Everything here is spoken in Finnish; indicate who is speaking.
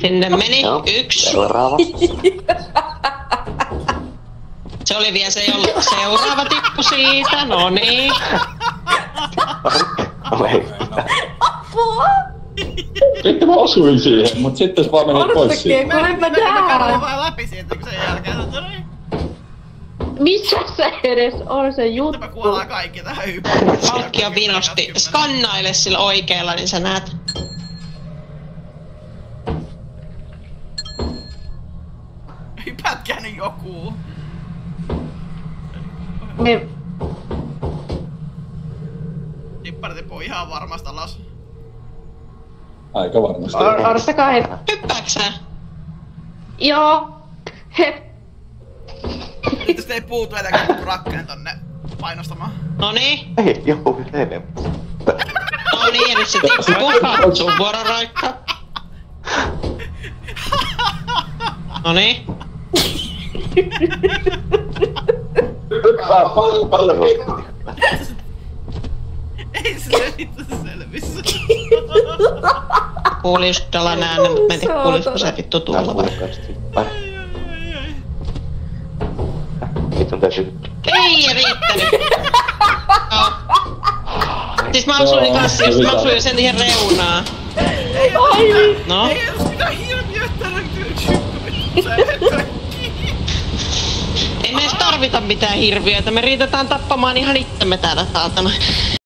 Speaker 1: Sinne meni
Speaker 2: Joo,
Speaker 1: yksi.
Speaker 2: Seuraava.
Speaker 1: Se oli vielä se, jolla seuraava tippu siitä. No niin.
Speaker 2: Ole.
Speaker 3: Sitten mä osuin siihen, mut sitten se vaan meni pois siitä.
Speaker 4: kun en mä
Speaker 5: karvoa vaan läpi siitä, kun sen jälkeen.
Speaker 6: Missä se edes on se
Speaker 5: Me
Speaker 6: juttu?
Speaker 5: kuollaan kaikki tähän hyppään.
Speaker 1: Palkkio vinosti. Skannaile sillä oikealla, niin sä näet.
Speaker 5: Hypätkää nyt joku.
Speaker 6: Me...
Speaker 5: Tippari tippuu ihan varmasta alas.
Speaker 3: Aika varmasti.
Speaker 6: Ar- Arttakaa he...
Speaker 1: Hyppääksä? sä?
Speaker 6: Joo. He...
Speaker 5: Nyt tästä ei puutu etenkään kun rakkeen tonne painostamaan.
Speaker 1: No niin.
Speaker 2: Ei, joku vielä enemmän.
Speaker 1: No niin, nyt se tippuu. Sun vuoro roikka. No niin.
Speaker 3: Hyppää paljon paljon.
Speaker 5: Ei se vittu selvissä.
Speaker 1: Kuuli just tällainen äänen, mutta mä en tiedä kuulisiko se vittu tuolla vai.
Speaker 2: On täysin...
Speaker 1: Ei riittänyt. Siis mä osuin kanssa, just mä osuin sen siihen reunaan.
Speaker 5: Ei
Speaker 6: Ai!
Speaker 1: No,
Speaker 5: Ei edes mitään hirviötä tänne kyllä
Speaker 1: ei me edes tarvita mitään hirviöitä, me riitetään tappamaan ihan itsemme täällä saatana.